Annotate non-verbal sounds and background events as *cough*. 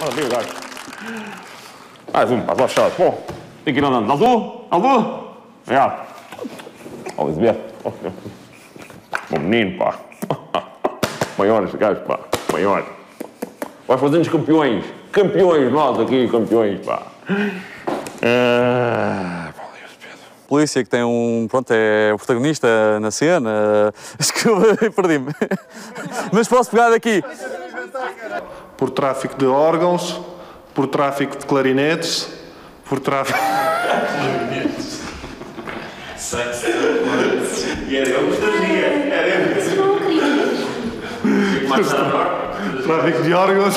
Maravilha. Mais um, passa fechado. Bom, tem que ir andando. Azul? Azul? Obrigado. Ó. Ó, Bom menino, pá. *laughs* Maior este gajo, pá. Maior. Vai fazendo-nos campeões. Campeões, nós aqui, campeões, pá. Lisbeth. polícia que tem um. Pronto, é o protagonista na cena. *laughs* Desculpa, perdi-me. *laughs* Mas posso pegar daqui. Por tráfico de órgãos, por tráfico de clarinetes, por tráfico. *laughs* tráfico de órgãos.